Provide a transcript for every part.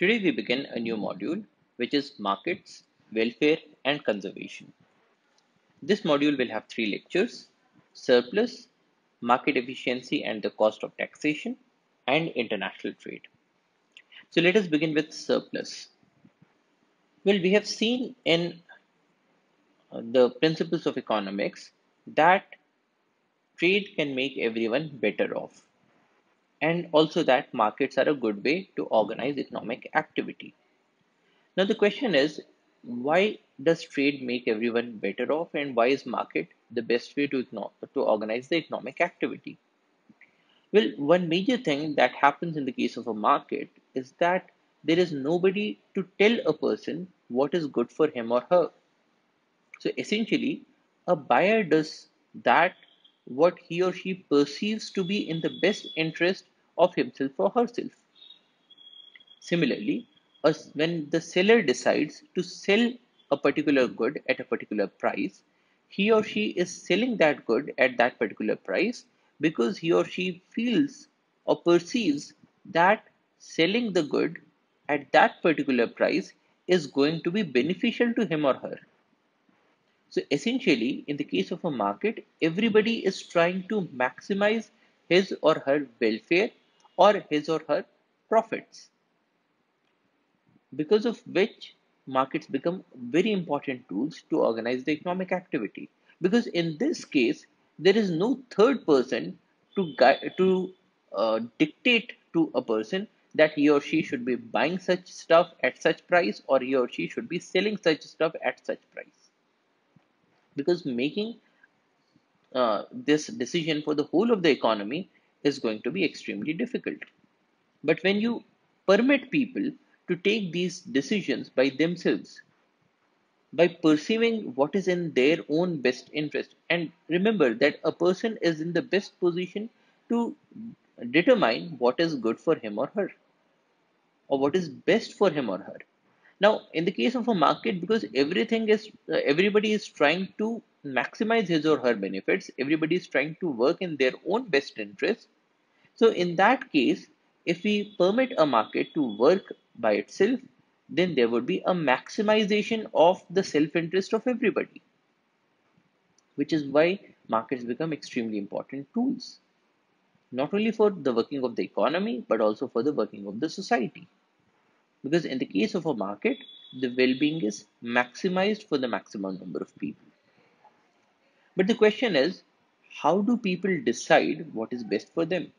Today we begin a new module which is Markets, Welfare and Conservation. This module will have three lectures Surplus, Market Efficiency and the Cost of Taxation, and International Trade. So let us begin with surplus. Well, we have seen in uh, the principles of economics that trade can make everyone better off and also that markets are a good way to organize economic activity. Now the question is why does trade make everyone better off and why is market the best way to to organize the economic activity? Well, one major thing that happens in the case of a market is that there is nobody to tell a person what is good for him or her. So essentially, a buyer does that what he or she perceives to be in the best interest of himself or herself. Similarly, when the seller decides to sell a particular good at a particular price, he or she is selling that good at that particular price because he or she feels or perceives that selling the good at that particular price is going to be beneficial to him or her. So essentially, in the case of a market, everybody is trying to maximize his or her welfare or his or her profits, because of which markets become very important tools to organize the economic activity. Because in this case, there is no third person to guide, to uh, dictate to a person that he or she should be buying such stuff at such price or he or she should be selling such stuff at such price because making uh, this decision for the whole of the economy is going to be extremely difficult. But when you permit people to take these decisions by themselves, by perceiving what is in their own best interest, and remember that a person is in the best position to determine what is good for him or her, or what is best for him or her. Now, in the case of a market, because everything is, everybody is trying to maximize his or her benefits, everybody is trying to work in their own best interest. So, in that case, if we permit a market to work by itself, then there would be a maximization of the self interest of everybody, which is why markets become extremely important tools, not only for the working of the economy, but also for the working of the society. Because in the case of a market the well-being is maximized for the maximum number of people but the question is how do people decide what is best for them?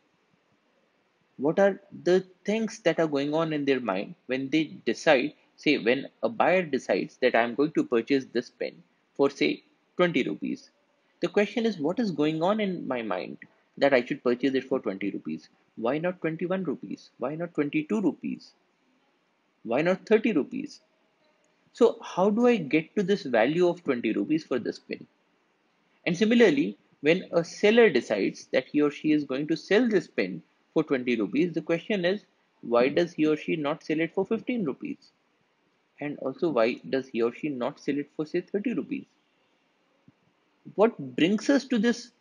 What are the things that are going on in their mind when they decide say when a buyer decides that i'm going to purchase this pen for say 20 rupees? The question is what is going on in my mind that i should purchase it for 20 rupees? Why not 21 rupees? Why not 22 rupees? Why not 30 rupees? So how do i get to this value of 20 rupees for this pen and similarly when a seller decides that he or she is going to sell this pen for 20 rupees the question is why does he or she not sell it for 15 rupees? And also why does he or she not sell it for say 30 rupees? What brings us to this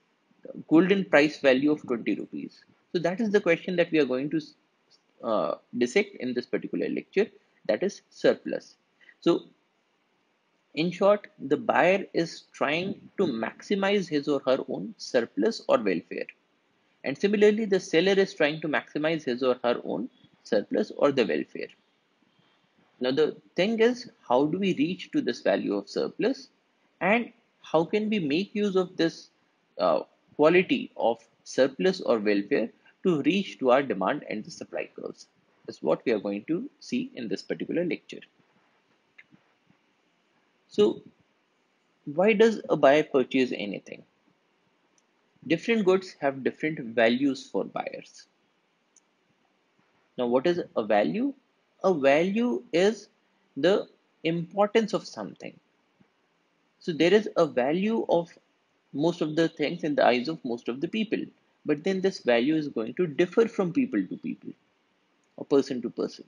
golden price value of 20 rupees? So that is the question that we are going to uh, dissect in this particular lecture. That is surplus. So in short the buyer is trying to maximize his or her own surplus or welfare. And similarly the seller is trying to maximize his or her own surplus or the welfare. Now the thing is how do we reach to this value of surplus? And how can we make use of this uh, quality of surplus or welfare to reach to our demand and the supply curves? Is what we are going to see in this particular lecture. So why does a buyer purchase anything? Different goods have different values for buyers. Now what is a value? a value is the importance of something. So there is a value of most of the things in the eyes of most of the people. But then this value is going to differ from people to people or person to person.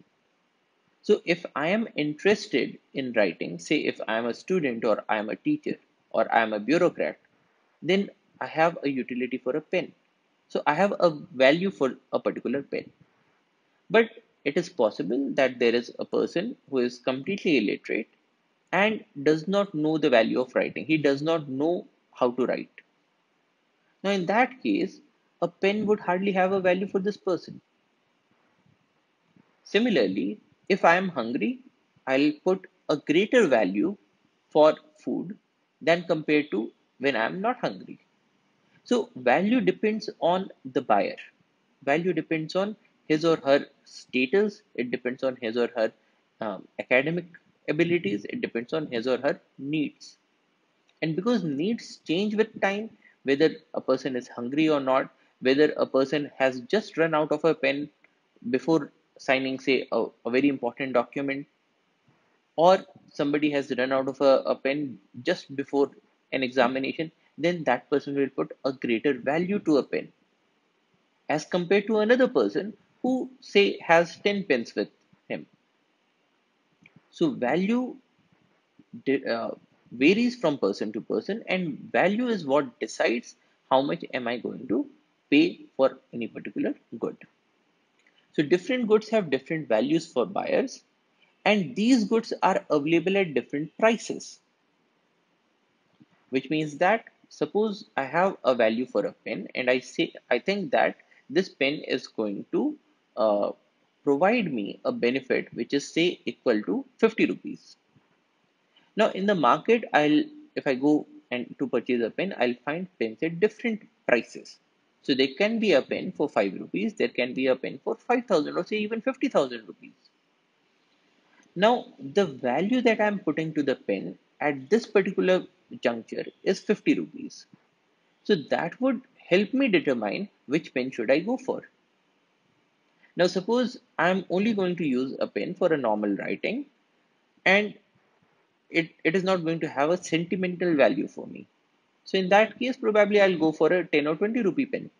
So if I am interested in writing, say if I am a student or I am a teacher or I am a bureaucrat, then I have a utility for a pen. So I have a value for a particular pen. But it is possible that there is a person who is completely illiterate and does not know the value of writing. He does not know how to write. Now, in that case, a pen would hardly have a value for this person. Similarly, if I am hungry, I'll put a greater value for food than compared to when I'm not hungry. So value depends on the buyer. Value depends on his or her status. It depends on his or her um, academic abilities. It depends on his or her needs. And because needs change with time, whether a person is hungry or not, whether a person has just run out of a pen before signing, say, a, a very important document, or somebody has run out of a, a pen just before an examination, then that person will put a greater value to a pen as compared to another person who, say, has 10 pens with him. So, value uh, varies from person to person, and value is what decides how much am I going to pay for any particular good. So different goods have different values for buyers and these goods are available at different prices. Which means that suppose I have a value for a pen and I say I think that this pen is going to uh, provide me a benefit which is say equal to 50 rupees. Now in the market I'll if I go and to purchase a pen I'll find pens at different prices. So there can be a pen for 5 rupees, there can be a pen for 5000 or say even 50,000 rupees. Now the value that I'm putting to the pen at this particular juncture is 50 rupees. So that would help me determine which pen should I go for. Now suppose I'm only going to use a pen for a normal writing and it, it is not going to have a sentimental value for me. So in that case, probably I'll go for a 10 or 20 rupee pen.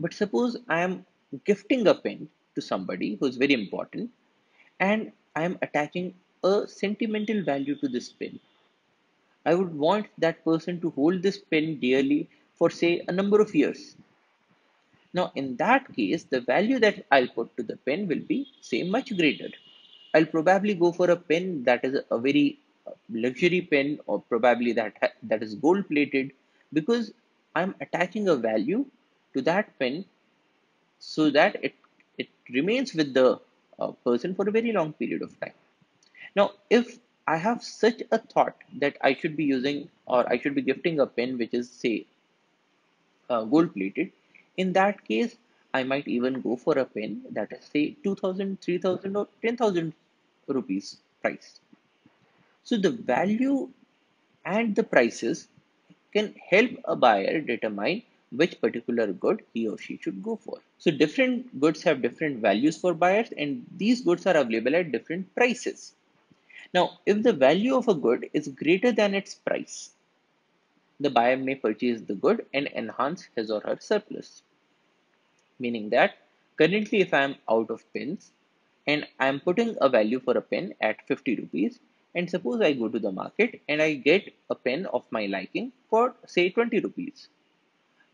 But suppose I am gifting a pen to somebody who is very important and I am attaching a sentimental value to this pen. I would want that person to hold this pen dearly for say a number of years. Now in that case, the value that I'll put to the pen will be say much greater. I'll probably go for a pen that is a very luxury pen or probably that that is gold plated because I'm attaching a value to that pen so that it it remains with the uh, person for a very long period of time. Now, if I have such a thought that I should be using or I should be gifting a pen which is say uh, gold plated, in that case, I might even go for a pen that is say 2000, 3000 or 10,000 rupees price. So the value and the prices can help a buyer determine which particular good he or she should go for. So different goods have different values for buyers and these goods are available at different prices. Now, if the value of a good is greater than its price, the buyer may purchase the good and enhance his or her surplus. Meaning that currently if I am out of pins and I am putting a value for a pin at 50 rupees, and suppose I go to the market and I get a pen of my liking for say 20 rupees.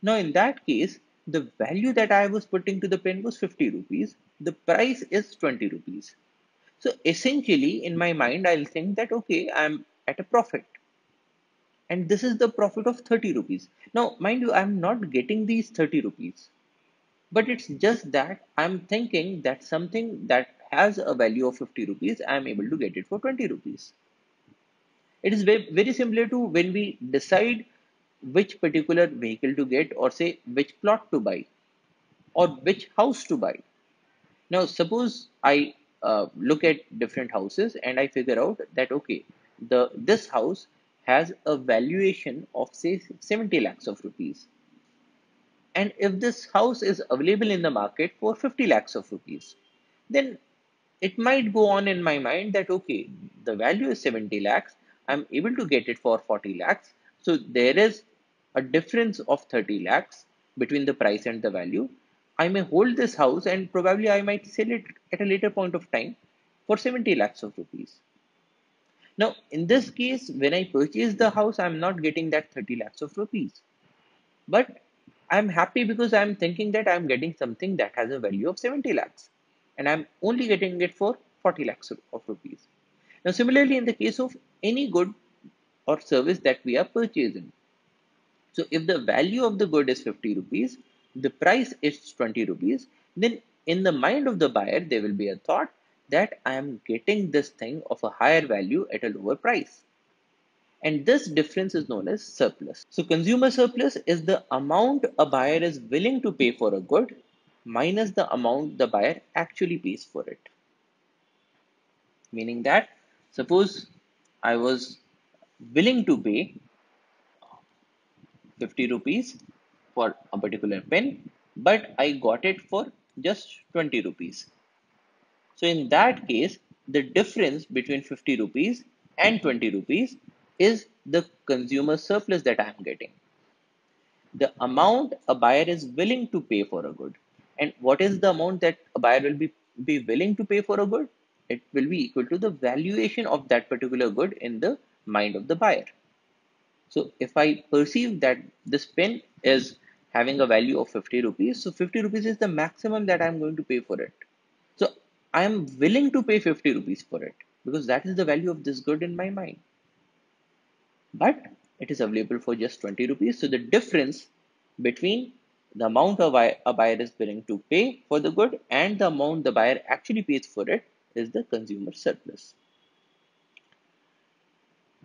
Now in that case, the value that I was putting to the pen was 50 rupees. The price is 20 rupees. So essentially in my mind, I'll think that, okay, I'm at a profit. And this is the profit of 30 rupees. Now, mind you, I'm not getting these 30 rupees. But it's just that I'm thinking that something that has a value of 50 rupees, I'm able to get it for 20 rupees. It is very, very similar to when we decide which particular vehicle to get or say which plot to buy or which house to buy. Now, suppose I uh, look at different houses and I figure out that, okay, the this house has a valuation of say 70 lakhs of rupees. And if this house is available in the market for 50 lakhs of rupees, then it might go on in my mind that okay, the value is 70 lakhs, I'm able to get it for 40 lakhs. So there is a difference of 30 lakhs between the price and the value. I may hold this house and probably I might sell it at a later point of time for 70 lakhs of rupees. Now, in this case, when I purchase the house, I'm not getting that 30 lakhs of rupees. But I'm happy because I'm thinking that I'm getting something that has a value of 70 lakhs and I'm only getting it for 40 lakhs of rupees. Now, similarly, in the case of any good or service that we are purchasing. So, if the value of the good is 50 rupees, the price is 20 rupees, then in the mind of the buyer, there will be a thought that I am getting this thing of a higher value at a lower price. And this difference is known as surplus. So consumer surplus is the amount a buyer is willing to pay for a good minus the amount the buyer actually pays for it. Meaning that suppose I was willing to pay 50 rupees for a particular pen, but I got it for just 20 rupees. So in that case, the difference between 50 rupees and 20 rupees is the consumer surplus that I am getting. The amount a buyer is willing to pay for a good. And what is the amount that a buyer will be, be willing to pay for a good? It will be equal to the valuation of that particular good in the mind of the buyer. So if I perceive that this pen is having a value of 50 rupees, so 50 rupees is the maximum that I'm going to pay for it. So I am willing to pay 50 rupees for it because that is the value of this good in my mind. But it is available for just 20 rupees. So the difference between the amount a buyer, a buyer is willing to pay for the good and the amount the buyer actually pays for it is the consumer surplus.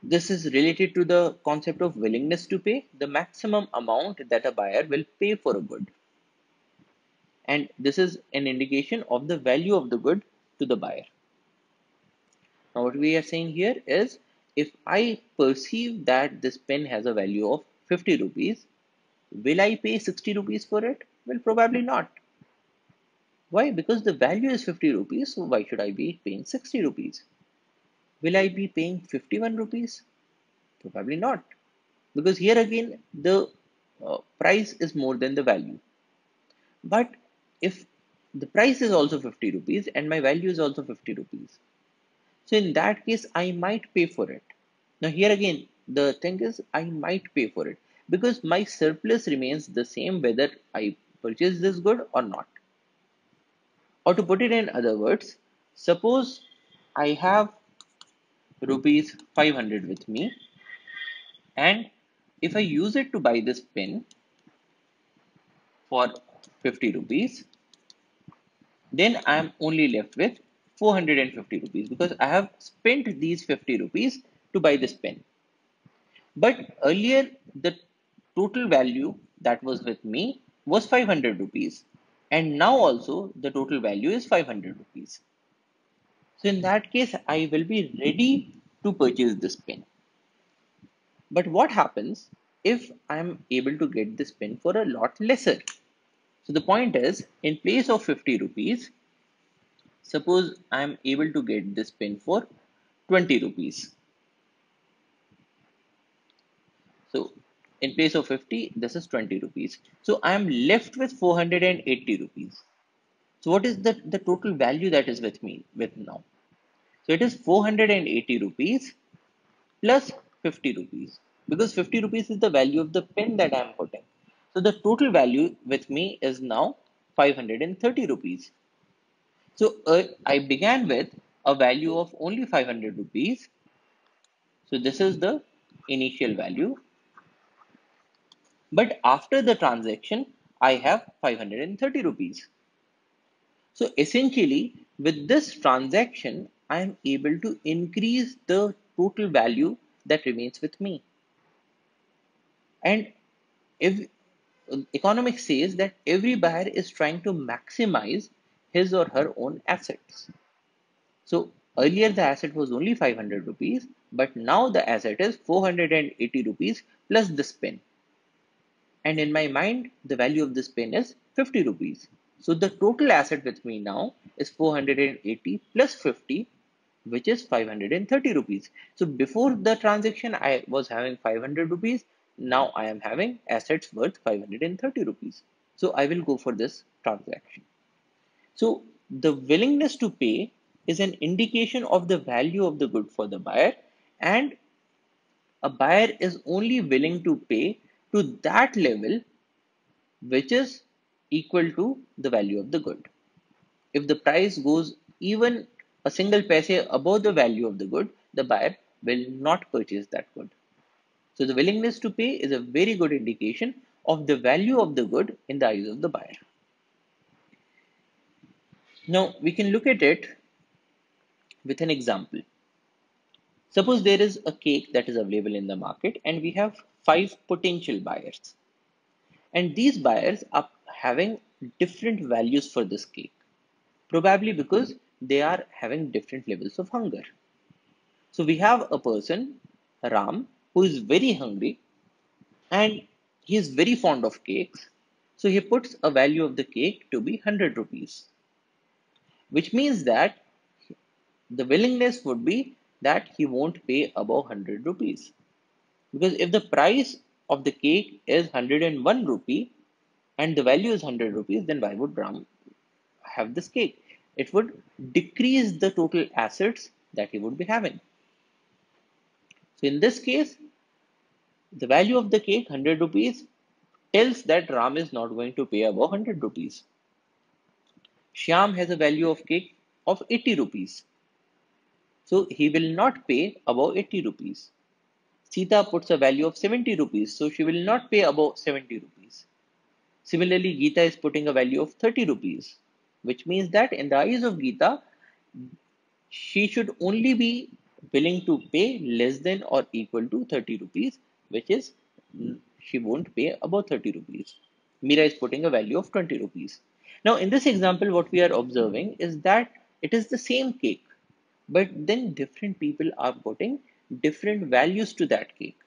This is related to the concept of willingness to pay, the maximum amount that a buyer will pay for a good and this is an indication of the value of the good to the buyer. Now what we are saying here is if I perceive that this pen has a value of 50 rupees, will I pay 60 rupees for it? Well, probably not. Why? Because the value is 50 rupees, so why should I be paying 60 rupees? Will I be paying 51 rupees? Probably not. Because here again, the uh, price is more than the value. But if the price is also 50 rupees and my value is also 50 rupees. So in that case, I might pay for it. Now here again, the thing is I might pay for it because my surplus remains the same whether I purchase this good or not. Or to put it in other words, suppose I have rupees 500 with me and if I use it to buy this pen for 50 rupees then I am only left with 450 rupees because I have spent these 50 rupees to buy this pen. But earlier the total value that was with me was 500 rupees and now also the total value is 500 rupees. So in that case I will be ready to purchase this pin. But what happens if I am able to get this pin for a lot lesser? So the point is, in place of 50 rupees, suppose I am able to get this pin for 20 rupees. So in place of 50, this is 20 rupees. So I am left with 480 rupees. So what is the, the total value that is with me with now? So it is 480 rupees plus 50 rupees because 50 rupees is the value of the pin that I am putting. So the total value with me is now 530 rupees. So uh, I began with a value of only 500 rupees. So this is the initial value. But after the transaction, I have 530 rupees. So essentially, with this transaction, I am able to increase the total value that remains with me. And if economics says that every buyer is trying to maximize his or her own assets. So earlier the asset was only 500 rupees, but now the asset is 480 rupees plus this pen. And in my mind, the value of this pen is 50 rupees. So the total asset with me now is 480 plus 50 which is 530 rupees. So before the transaction, I was having 500 rupees. Now I am having assets worth 530 rupees. So I will go for this transaction. So the willingness to pay is an indication of the value of the good for the buyer and a buyer is only willing to pay to that level which is equal to the value of the good. If the price goes even a single paise above the value of the good, the buyer will not purchase that good. So the willingness to pay is a very good indication of the value of the good in the eyes of the buyer. Now we can look at it with an example. Suppose there is a cake that is available in the market and we have five potential buyers. And these buyers are having different values for this cake. Probably because they are having different levels of hunger. So we have a person, Ram, who is very hungry and he is very fond of cakes. So he puts a value of the cake to be 100 rupees, which means that the willingness would be that he won't pay above 100 rupees. Because if the price of the cake is 101 rupee and the value is 100 rupees, then why would Ram have this cake? it would decrease the total assets that he would be having. So in this case, the value of the cake, 100 rupees, tells that Ram is not going to pay above 100 rupees. Shyam has a value of cake of 80 rupees. So he will not pay above 80 rupees. Sita puts a value of 70 rupees, so she will not pay above 70 rupees. Similarly, Geeta is putting a value of 30 rupees which means that in the eyes of Gita, she should only be willing to pay less than or equal to 30 rupees, which is she won't pay above 30 rupees. Mira is putting a value of 20 rupees. Now, in this example, what we are observing is that it is the same cake, but then different people are putting different values to that cake,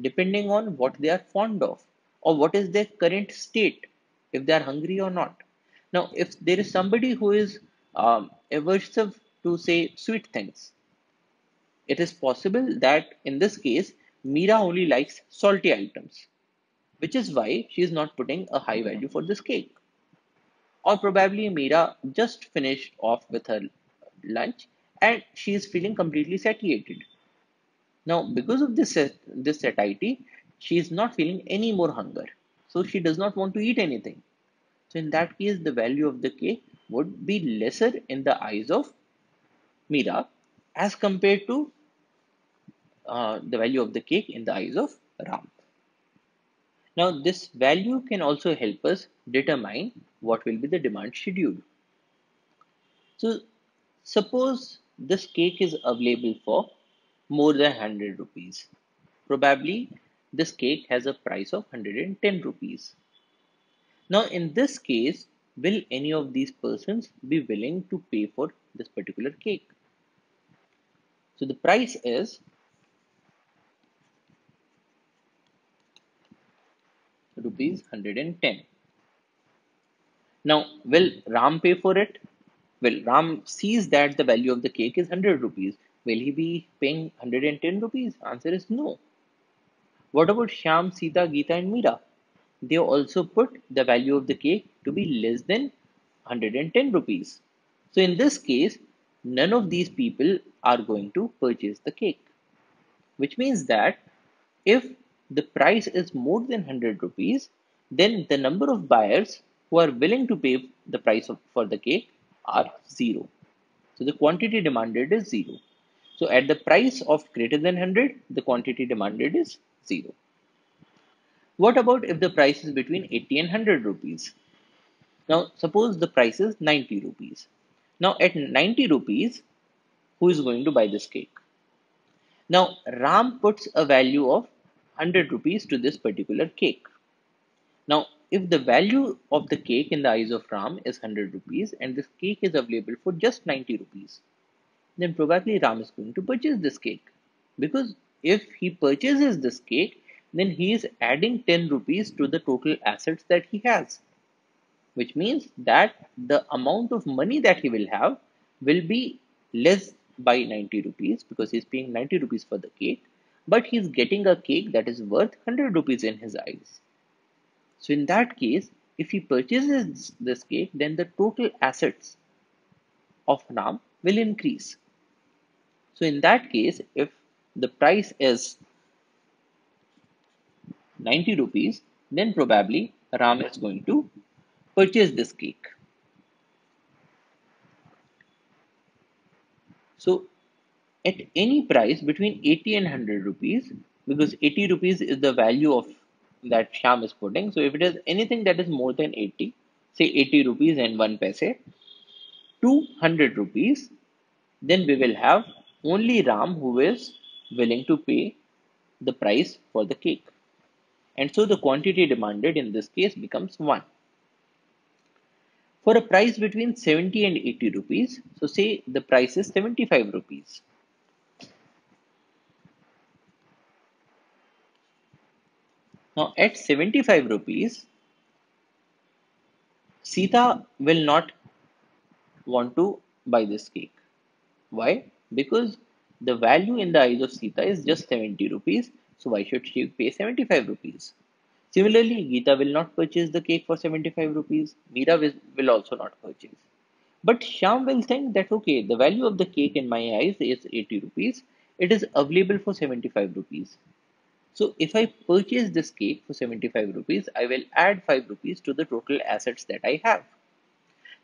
depending on what they are fond of or what is their current state, if they are hungry or not. Now, if there is somebody who is um, aversive to say sweet things, it is possible that in this case, Mira only likes salty items, which is why she is not putting a high value for this cake. Or probably Mira just finished off with her lunch and she is feeling completely satiated. Now, because of this, this satiety, she is not feeling any more hunger. So she does not want to eat anything. So in that case, the value of the k would be lesser in the eyes of Mira as compared to uh, the value of the cake in the eyes of Ram. Now this value can also help us determine what will be the demand schedule. So suppose this cake is available for more than 100 rupees. Probably this cake has a price of 110 rupees. Now, in this case, will any of these persons be willing to pay for this particular cake? So the price is rupees 110. Now, will Ram pay for it? Well, Ram sees that the value of the cake is 100 rupees. Will he be paying 110 rupees? Answer is no. What about Shyam, Sita, Geeta and Meera? they also put the value of the cake to be less than 110 rupees. So in this case, none of these people are going to purchase the cake, which means that if the price is more than 100 rupees, then the number of buyers who are willing to pay the price of, for the cake are zero. So the quantity demanded is zero. So at the price of greater than 100, the quantity demanded is zero. What about if the price is between 80 and 100 rupees? Now, suppose the price is 90 rupees. Now, at 90 rupees, who is going to buy this cake? Now, Ram puts a value of 100 rupees to this particular cake. Now, if the value of the cake in the eyes of Ram is 100 rupees and this cake is available for just 90 rupees, then probably Ram is going to purchase this cake. Because if he purchases this cake, then he is adding 10 rupees to the total assets that he has. which means that the amount of money that he will have will be less by 90 rupees because he's paying 90 rupees for the cake, but he's getting a cake that is worth 100 rupees in his eyes. So in that case, if he purchases this cake, then the total assets of Ram will increase. So in that case, if the price is 90 rupees, then probably Ram is going to purchase this cake. So at any price between 80 and 100 rupees, because 80 rupees is the value of that Shyam is putting. So if it is anything that is more than 80, say 80 rupees and 1 paise, 200 rupees, then we will have only Ram who is willing to pay the price for the cake. And so the quantity demanded in this case becomes 1. For a price between 70 and 80 rupees, so say the price is 75 rupees. Now at 75 rupees, Sita will not want to buy this cake. Why? Because the value in the eyes of Sita is just 70 rupees. So why should she pay 75 rupees? Similarly, Geeta will not purchase the cake for 75 rupees. Meera will, will also not purchase. But Shyam will think that okay, the value of the cake in my eyes is 80 rupees. It is available for 75 rupees. So if I purchase this cake for 75 rupees, I will add 5 rupees to the total assets that I have.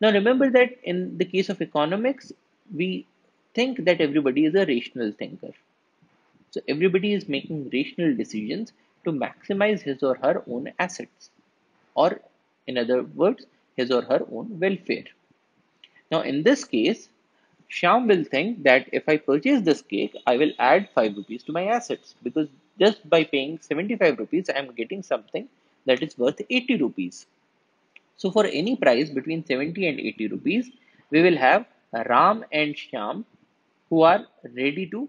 Now remember that in the case of economics, we think that everybody is a rational thinker. So everybody is making rational decisions to maximize his or her own assets, or in other words, his or her own welfare. Now in this case, Shyam will think that if I purchase this cake, I will add 5 rupees to my assets because just by paying 75 rupees, I am getting something that is worth 80 rupees. So for any price between 70 and 80 rupees, we will have Ram and Shyam who are ready to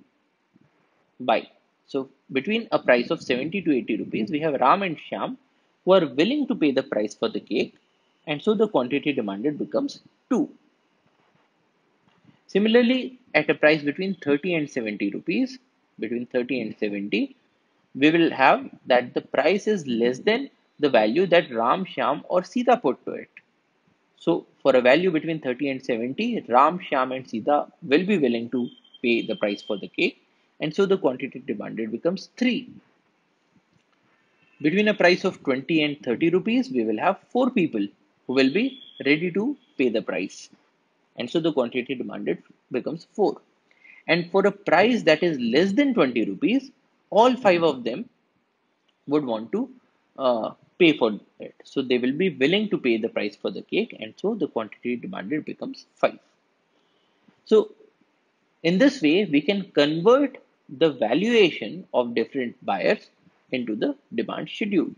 buy. So between a price of 70 to 80 rupees, we have Ram and Shyam who are willing to pay the price for the cake and so the quantity demanded becomes 2. Similarly, at a price between 30 and 70 rupees, between 30 and 70, we will have that the price is less than the value that Ram, Shyam or Sita put to it. So for a value between 30 and 70, Ram, Shyam and Sita will be willing to pay the price for the cake and so the quantity demanded becomes 3. Between a price of 20 and 30 rupees, we will have 4 people who will be ready to pay the price. And so the quantity demanded becomes 4. And for a price that is less than 20 rupees, all 5 of them would want to uh, pay for it. So they will be willing to pay the price for the cake and so the quantity demanded becomes 5. So in this way, we can convert the valuation of different buyers into the demand schedule.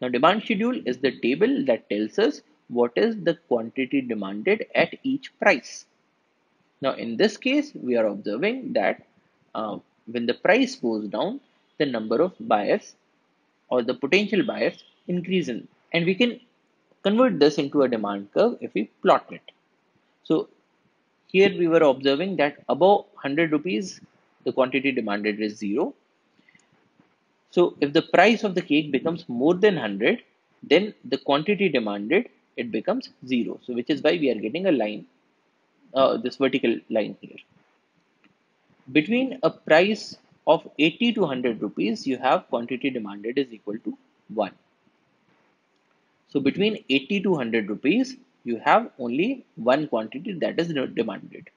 Now demand schedule is the table that tells us what is the quantity demanded at each price. Now in this case, we are observing that uh, when the price goes down, the number of buyers or the potential buyers increase in, and we can convert this into a demand curve if we plot it. So here we were observing that above 100 rupees, the quantity demanded is zero. So if the price of the cake becomes more than 100, then the quantity demanded, it becomes zero. So which is why we are getting a line, uh, this vertical line here. Between a price of 80 to 100 rupees, you have quantity demanded is equal to 1. So between 80 to 100 rupees, you have only one quantity that is demanded,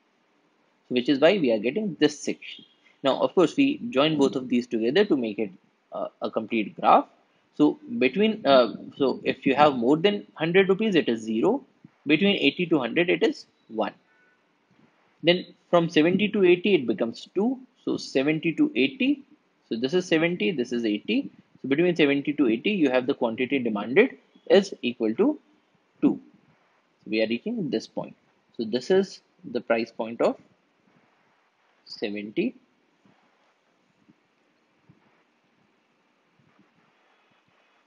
So which is why we are getting this section. Now, of course, we join both of these together to make it uh, a complete graph. So between, uh, so if you have more than 100 rupees, it is 0. Between 80 to 100, it is 1. Then from 70 to 80, it becomes 2. So 70 to 80. So this is 70, this is 80. So between 70 to 80, you have the quantity demanded is equal to 2. So we are reaching this point. So this is the price point of 70.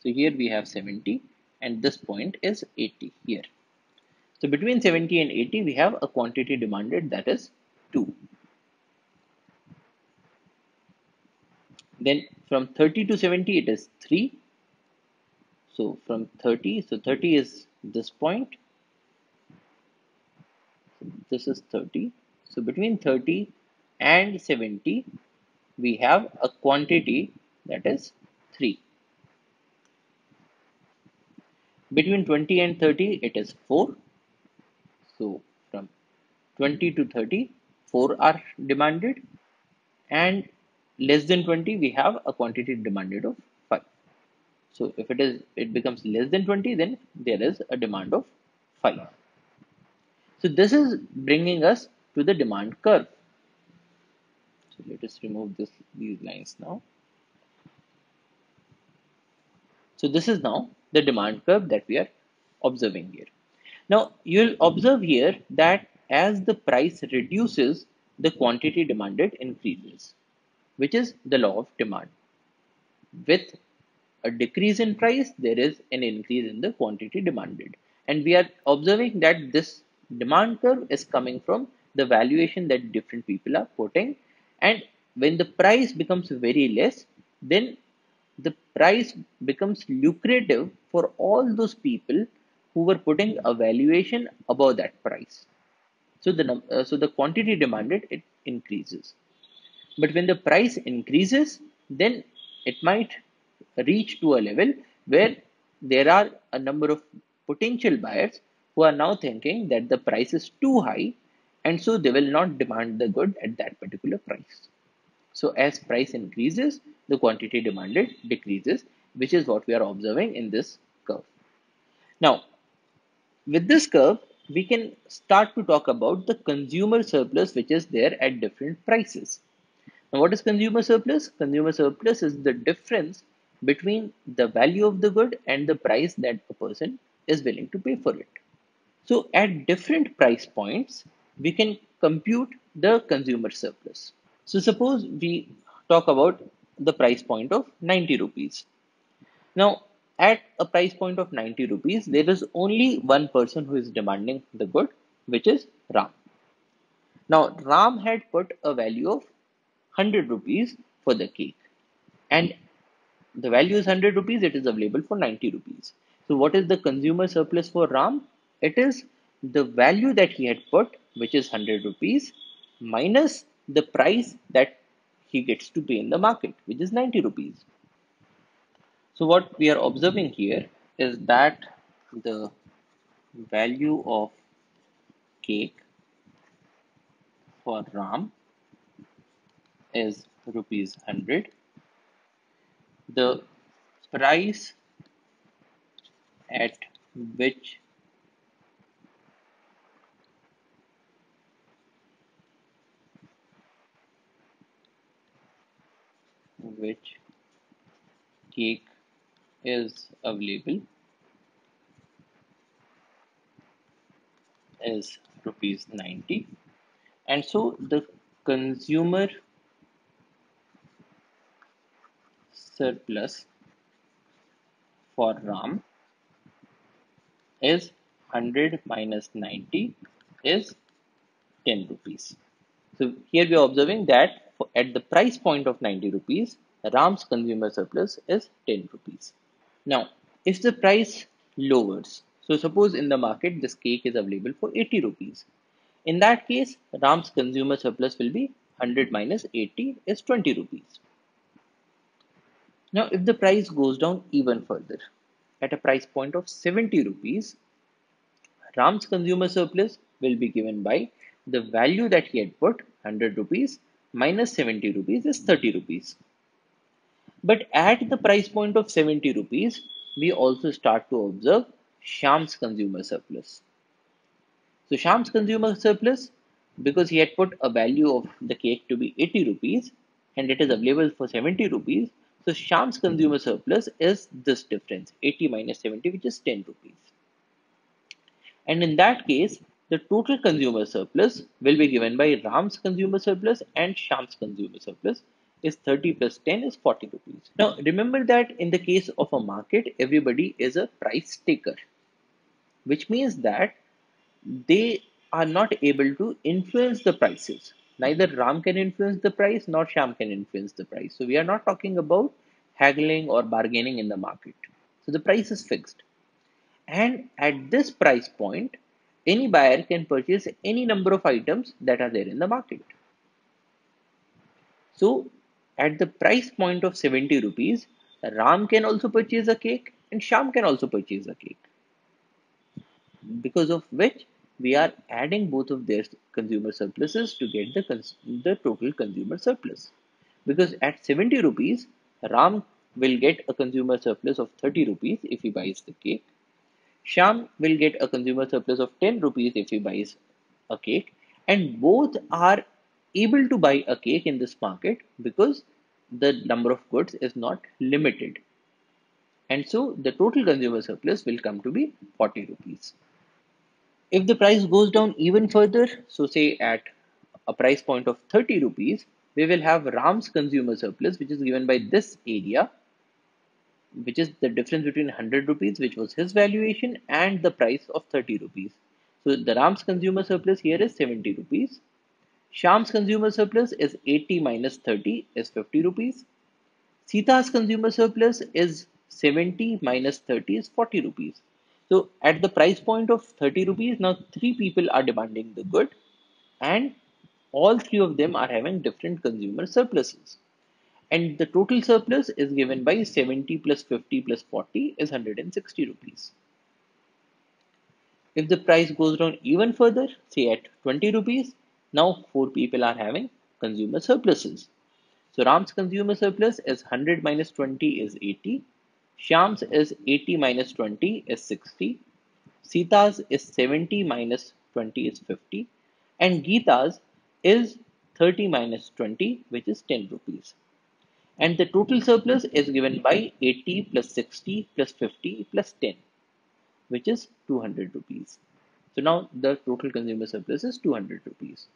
So here we have 70 and this point is 80 here. So between 70 and 80, we have a quantity demanded that is 2. Then from 30 to 70, it is 3. So from 30, so 30 is this point. This is 30. So between 30 and 70, we have a quantity that is 3. Between 20 and 30, it is 4. So from 20 to 30, 4 are demanded and less than 20 we have a quantity demanded of 5 so if it is it becomes less than 20 then there is a demand of 5 so this is bringing us to the demand curve. So let us remove this these lines now. So this is now the demand curve that we are observing here. Now you'll observe here that as the price reduces the quantity demanded increases which is the law of demand. With a decrease in price, there is an increase in the quantity demanded. And we are observing that this demand curve is coming from the valuation that different people are putting. And when the price becomes very less, then the price becomes lucrative for all those people who were putting a valuation above that price. So the uh, so the quantity demanded it increases. But when the price increases, then it might reach to a level where there are a number of potential buyers who are now thinking that the price is too high and so they will not demand the good at that particular price. So as price increases, the quantity demanded decreases, which is what we are observing in this curve. Now, with this curve, we can start to talk about the consumer surplus which is there at different prices. Now, what is consumer surplus? Consumer surplus is the difference between the value of the good and the price that a person is willing to pay for it. So, at different price points, we can compute the consumer surplus. So, suppose we talk about the price point of 90 rupees. Now, at a price point of 90 rupees, there is only one person who is demanding the good, which is Ram. Now, Ram had put a value of 100 rupees for the cake. And the value is 100 rupees it is available for 90 rupees. So what is the consumer surplus for Ram? It is the value that he had put which is 100 rupees minus the price that he gets to pay in the market which is 90 rupees. So what we are observing here is that the value of cake for Ram is rupees 100 the price at which which cake is available is rupees 90 and so the consumer surplus for Ram is 100 minus 90 is 10 rupees. So here we are observing that at the price point of 90 rupees, Ram's consumer surplus is 10 rupees. Now, if the price lowers, so suppose in the market this cake is available for 80 rupees. In that case, Ram's consumer surplus will be 100 minus 80 is 20 rupees. Now, if the price goes down even further, at a price point of 70 rupees, Ram's consumer surplus will be given by the value that he had put 100 rupees minus 70 rupees is 30 rupees. But at the price point of 70 rupees, we also start to observe Shyam's consumer surplus. So Shyam's consumer surplus, because he had put a value of the cake to be 80 rupees and it is available for 70 rupees, so Shyam's consumer surplus is this difference 80 minus 70 which is 10 rupees. And in that case the total consumer surplus will be given by Ram's consumer surplus and Shyam's consumer surplus is 30 plus 10 is 40 rupees. Now remember that in the case of a market, everybody is a price taker, which means that they are not able to influence the prices. Neither Ram can influence the price nor Shyam can influence the price. So we are not talking about haggling or bargaining in the market. So the price is fixed. And at this price point, any buyer can purchase any number of items that are there in the market. So at the price point of 70 rupees, Ram can also purchase a cake and Shyam can also purchase a cake. Because of which we are adding both of their consumer surpluses to get the, the total consumer surplus. Because at 70 rupees, Ram will get a consumer surplus of 30 rupees if he buys the cake. Shyam will get a consumer surplus of 10 rupees if he buys a cake. And both are able to buy a cake in this market because the number of goods is not limited. And so the total consumer surplus will come to be 40 rupees. If the price goes down even further, so say at a price point of 30 rupees, we will have Ram's consumer surplus, which is given by this area, which is the difference between 100 rupees, which was his valuation, and the price of 30 rupees. So the Ram's consumer surplus here is 70 rupees. Shyam's consumer surplus is 80 minus 30 is 50 rupees. Sita's consumer surplus is 70 minus 30 is 40 rupees. So at the price point of 30 rupees, now three people are demanding the good and all three of them are having different consumer surpluses. And the total surplus is given by 70 plus 50 plus 40 is 160 rupees. If the price goes down even further, say at 20 rupees, now four people are having consumer surpluses. So Ram's consumer surplus is 100 minus 20 is 80. Shyam's is 80 minus 20 is 60. Sita's is 70 minus 20 is 50. And Geeta's is 30 minus 20 which is 10 rupees. And the total surplus is given by 80 plus 60 plus 50 plus 10 which is 200 rupees. So now the total consumer surplus is 200 rupees.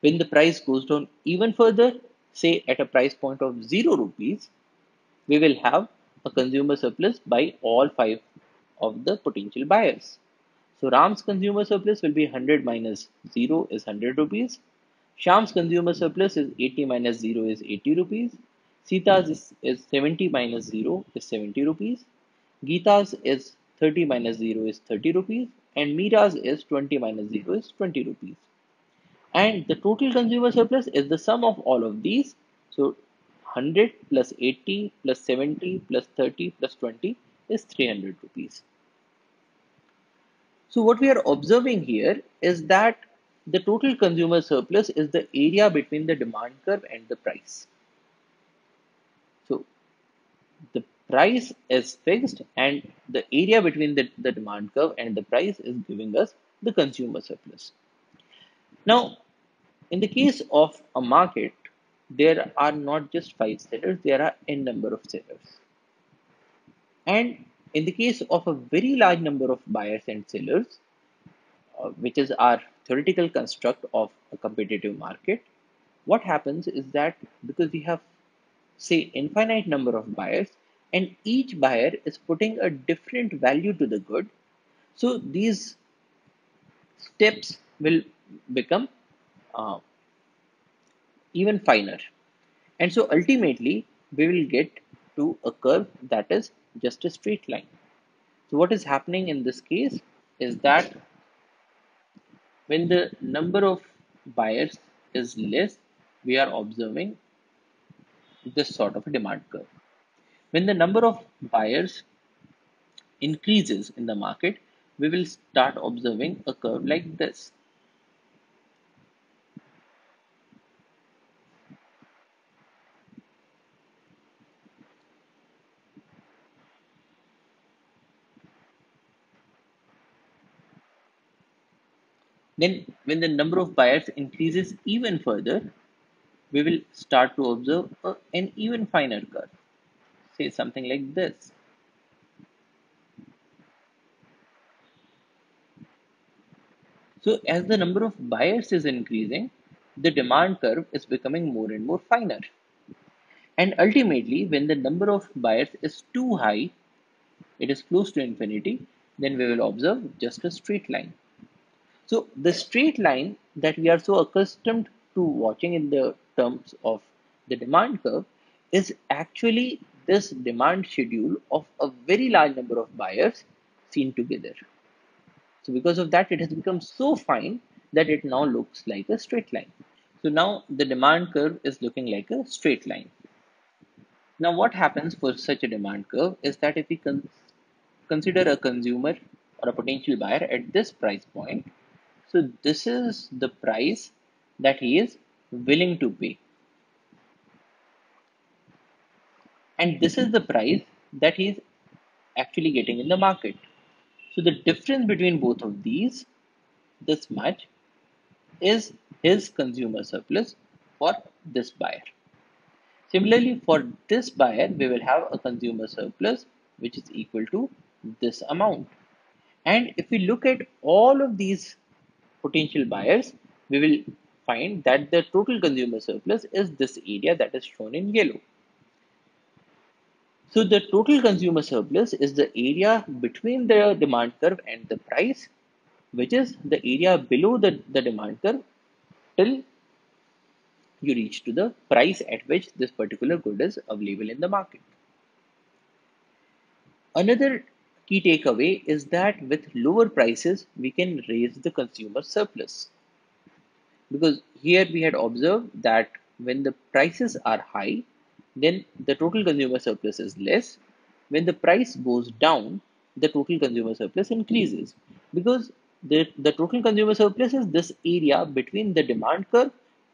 When the price goes down even further, say at a price point of 0 rupees, we will have a consumer surplus by all five of the potential buyers. So Ram's consumer surplus will be 100 minus 0 is 100 rupees. Shyam's consumer surplus is 80 minus 0 is 80 rupees. Sita's is, is 70 minus 0 is 70 rupees. Geeta's is 30 minus 0 is 30 rupees. And Meera's is 20 minus 0 is 20 rupees and the total consumer surplus is the sum of all of these so 100 plus 80 plus 70 plus 30 plus 20 is 300 rupees. So what we are observing here is that the total consumer surplus is the area between the demand curve and the price. So the price is fixed and the area between the, the demand curve and the price is giving us the consumer surplus. Now, in the case of a market, there are not just five sellers, there are n number of sellers. And in the case of a very large number of buyers and sellers, uh, which is our theoretical construct of a competitive market, what happens is that because we have, say, infinite number of buyers, and each buyer is putting a different value to the good, so these steps will become uh, even finer. And so ultimately, we will get to a curve that is just a straight line. So what is happening in this case is that when the number of buyers is less, we are observing this sort of a demand curve. When the number of buyers increases in the market, we will start observing a curve like this. Then when the number of buyers increases even further, we will start to observe an even finer curve. Say something like this. So as the number of buyers is increasing, the demand curve is becoming more and more finer. And ultimately, when the number of buyers is too high, it is close to infinity, then we will observe just a straight line. So the straight line that we are so accustomed to watching in the terms of the demand curve is actually this demand schedule of a very large number of buyers seen together. So because of that, it has become so fine that it now looks like a straight line. So now the demand curve is looking like a straight line. Now what happens for such a demand curve is that if we con consider a consumer or a potential buyer at this price point, so this is the price that he is willing to pay. And this is the price that he is actually getting in the market. So the difference between both of these, this much, is his consumer surplus for this buyer. Similarly, for this buyer, we will have a consumer surplus which is equal to this amount. And if we look at all of these potential buyers, we will find that the total consumer surplus is this area that is shown in yellow. So the total consumer surplus is the area between the demand curve and the price, which is the area below the, the demand curve till you reach to the price at which this particular good is available in the market. Another key takeaway is that with lower prices, we can raise the consumer surplus. Because here we had observed that when the prices are high, then the total consumer surplus is less. When the price goes down, the total consumer surplus increases because the, the total consumer surplus is this area between the demand curve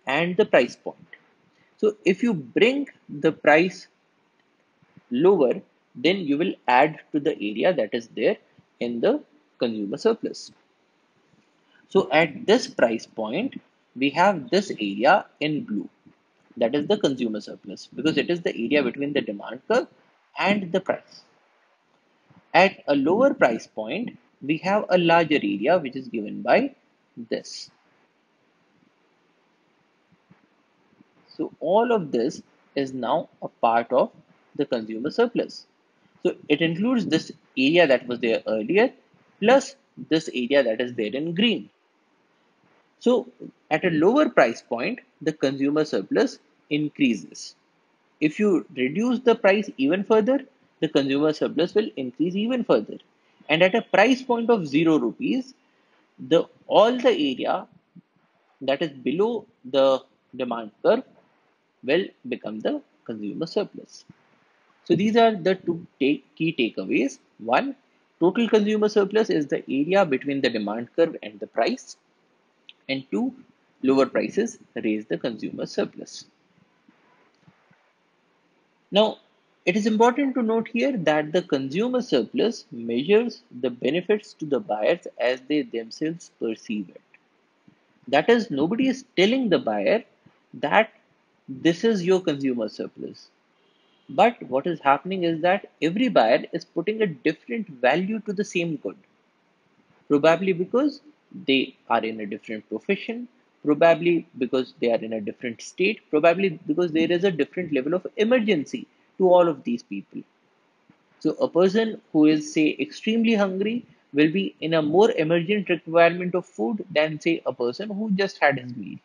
and the price point. So if you bring the price lower, then you will add to the area that is there in the consumer surplus. So at this price point, we have this area in blue that is the consumer surplus because it is the area between the demand curve and the price. At a lower price point, we have a larger area which is given by this. So all of this is now a part of the consumer surplus. So it includes this area that was there earlier plus this area that is there in green. So at a lower price point, the consumer surplus increases. If you reduce the price even further, the consumer surplus will increase even further. And at a price point of 0 rupees, the all the area that is below the demand curve will become the consumer surplus. So these are the two take, key takeaways. One, total consumer surplus is the area between the demand curve and the price. And two, lower prices raise the consumer surplus. Now, it is important to note here that the consumer surplus measures the benefits to the buyers as they themselves perceive it. That is, nobody is telling the buyer that this is your consumer surplus. But what is happening is that every buyer is putting a different value to the same good. Probably because they are in a different profession, probably because they are in a different state, probably because there is a different level of emergency to all of these people. So a person who is say extremely hungry will be in a more emergent requirement of food than say a person who just had his meal.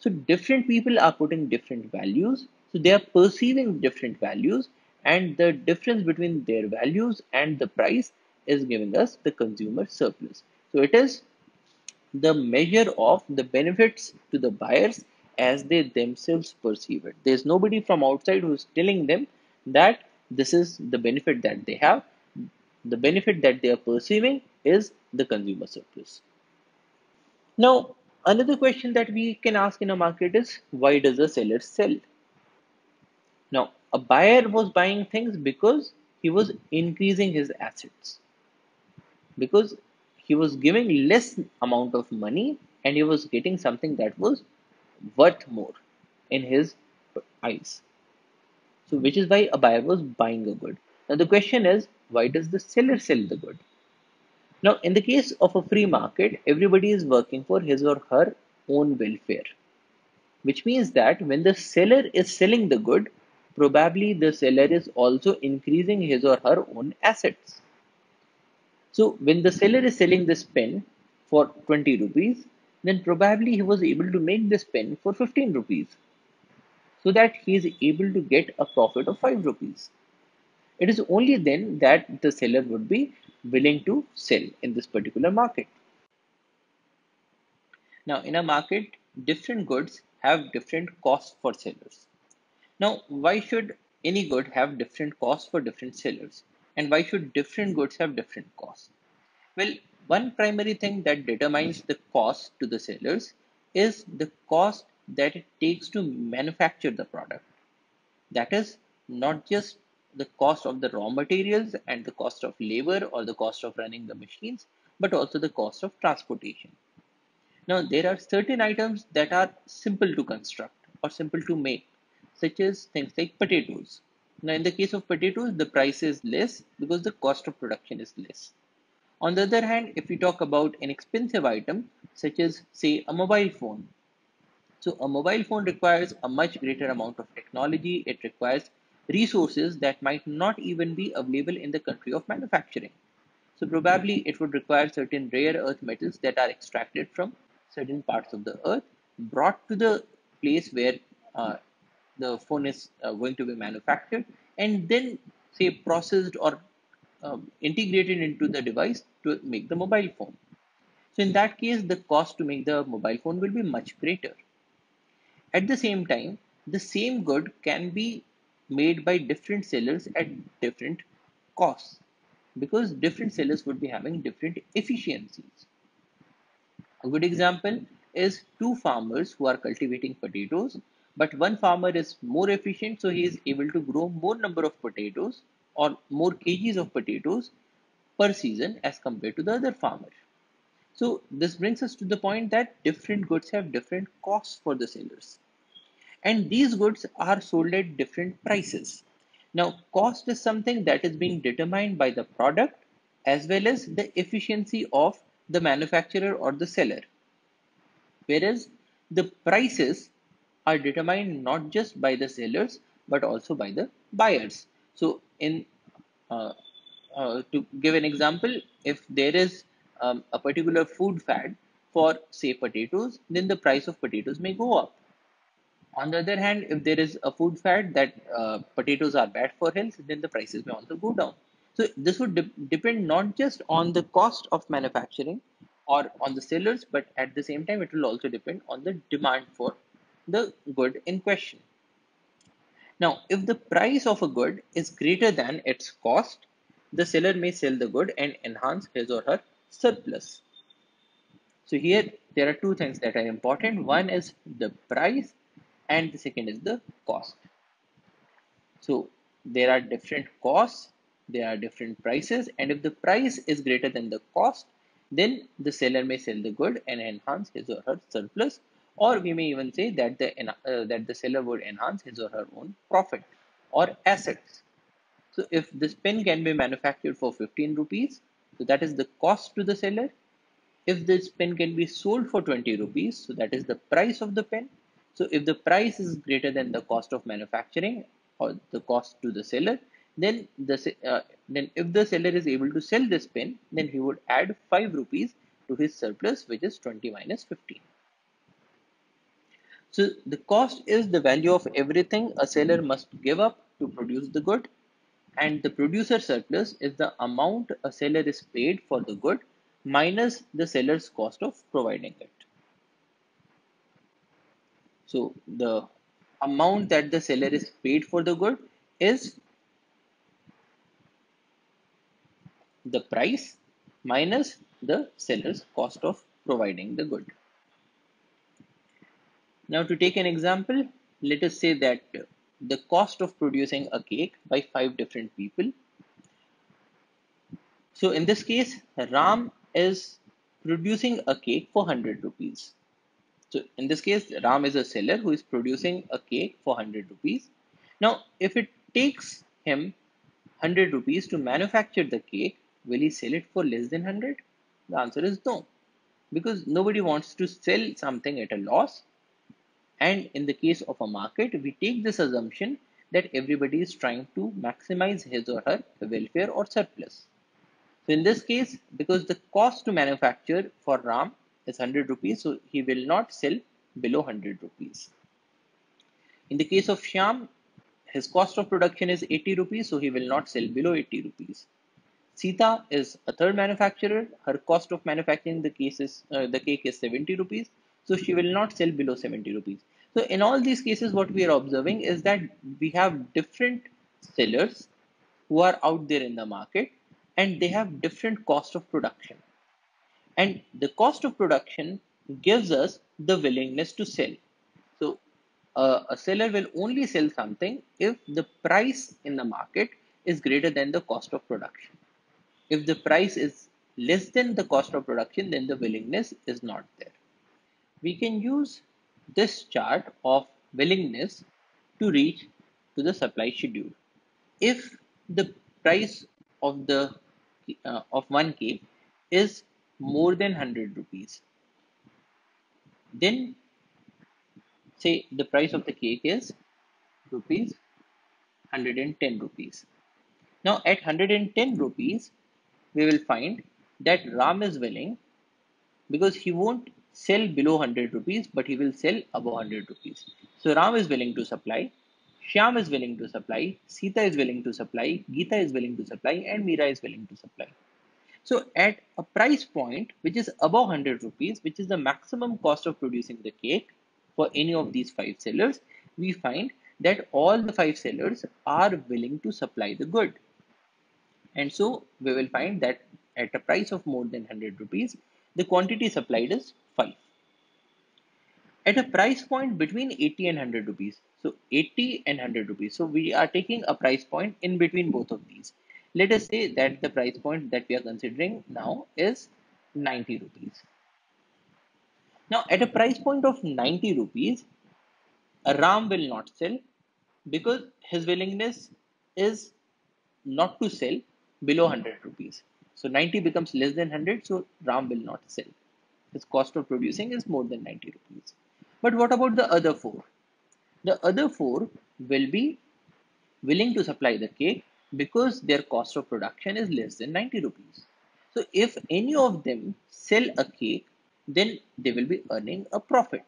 So different people are putting different values. So they are perceiving different values and the difference between their values and the price is giving us the consumer surplus. So it is the measure of the benefits to the buyers as they themselves perceive it. There's nobody from outside who's telling them that this is the benefit that they have. The benefit that they are perceiving is the consumer surplus. Now, another question that we can ask in a market is why does a seller sell? Now, a buyer was buying things because he was increasing his assets. Because he was giving less amount of money and he was getting something that was worth more in his eyes. So, which is why a buyer was buying a good. Now, the question is, why does the seller sell the good? Now, in the case of a free market, everybody is working for his or her own welfare, which means that when the seller is selling the good, probably the seller is also increasing his or her own assets. So when the seller is selling this pen for 20 rupees, then probably he was able to make this pen for 15 rupees so that he is able to get a profit of 5 rupees. It is only then that the seller would be willing to sell in this particular market. Now, in a market, different goods have different costs for sellers. Now, why should any good have different costs for different sellers? And why should different goods have different costs? Well, one primary thing that determines the cost to the sellers is the cost that it takes to manufacture the product. That is not just the cost of the raw materials and the cost of labor or the cost of running the machines, but also the cost of transportation. Now, there are certain items that are simple to construct or simple to make, such as things like potatoes. Now, in the case of potatoes, the price is less because the cost of production is less. On the other hand, if we talk about an expensive item, such as, say, a mobile phone, so a mobile phone requires a much greater amount of technology. It requires resources that might not even be available in the country of manufacturing. So probably it would require certain rare earth metals that are extracted from certain parts of the earth, brought to the place where uh, the phone is uh, going to be manufactured, and then say processed or um, integrated into the device to make the mobile phone. So in that case, the cost to make the mobile phone will be much greater. At the same time, the same good can be made by different sellers at different costs because different sellers would be having different efficiencies. A good example is two farmers who are cultivating potatoes, but one farmer is more efficient, so he is able to grow more number of potatoes or more kgs of potatoes per season as compared to the other farmer. So this brings us to the point that different goods have different costs for the sellers. And these goods are sold at different prices. Now, cost is something that is being determined by the product as well as the efficiency of the manufacturer or the seller. Whereas the prices are determined not just by the sellers but also by the buyers. So, in uh, uh, to give an example, if there is um, a particular food fad for say potatoes, then the price of potatoes may go up. On the other hand, if there is a food fad that uh, potatoes are bad for health, then the prices may also go down. So this would de depend not just on the cost of manufacturing or on the sellers, but at the same time, it will also depend on the demand for the good in question. Now, if the price of a good is greater than its cost, the seller may sell the good and enhance his or her surplus. So here there are two things that are important. One is the price and the second is the cost. So there are different costs, there are different prices and if the price is greater than the cost, then the seller may sell the good and enhance his or her surplus or we may even say that the, uh, that the seller would enhance his or her own profit or assets. So if this pen can be manufactured for 15 rupees, so that is the cost to the seller. If this pen can be sold for 20 rupees, so that is the price of the pen. So if the price is greater than the cost of manufacturing or the cost to the seller, then the uh, then if the seller is able to sell this pen, then he would add 5 rupees to his surplus, which is 20 minus 15. So the cost is the value of everything a seller must give up to produce the good and the producer surplus is the amount a seller is paid for the good minus the seller's cost of providing it. So the amount that the seller is paid for the good is the price minus the seller's cost of providing the good. Now to take an example, let us say that the cost of producing a cake by five different people. So in this case, Ram is producing a cake for 100 rupees. So in this case, Ram is a seller who is producing a cake for 100 rupees. Now, if it takes him 100 rupees to manufacture the cake, will he sell it for less than 100? The answer is no. because nobody wants to sell something at a loss. And in the case of a market, we take this assumption that everybody is trying to maximize his or her welfare or surplus. So in this case, because the cost to manufacture for Ram is 100 rupees, so he will not sell below 100 rupees. In the case of Shyam, his cost of production is 80 rupees, so he will not sell below 80 rupees. Sita is a third manufacturer. Her cost of manufacturing the case is, uh, the cake is 70 rupees, so she will not sell below 70 rupees. So in all these cases, what we are observing is that we have different sellers who are out there in the market and they have different cost of production. And the cost of production gives us the willingness to sell. So uh, a seller will only sell something if the price in the market is greater than the cost of production. If the price is less than the cost of production, then the willingness is not there. We can use this chart of willingness to reach to the supply schedule. If the price of the uh, of one cake is more than 100 rupees, then say the price of the cake is rupees 110 rupees. Now at 110 rupees, we will find that Ram is willing because he won't sell below 100 rupees, but he will sell above 100 rupees. So Ram is willing to supply, Shyam is willing to supply, Sita is willing to supply, Geeta is willing to supply, and Meera is willing to supply. So at a price point which is above 100 rupees, which is the maximum cost of producing the cake for any of these five sellers, we find that all the five sellers are willing to supply the good. And so we will find that at a price of more than 100 rupees, the quantity supplied is 5. At a price point between 80 and 100 rupees, so 80 and 100 rupees, so we are taking a price point in between both of these. Let us say that the price point that we are considering now is 90 rupees. Now at a price point of 90 rupees, Ram will not sell because his willingness is not to sell below 100 rupees. So 90 becomes less than 100, so Ram will not sell. His cost of producing is more than 90 rupees. But what about the other four? The other four will be willing to supply the cake because their cost of production is less than 90 rupees. So if any of them sell a cake, then they will be earning a profit.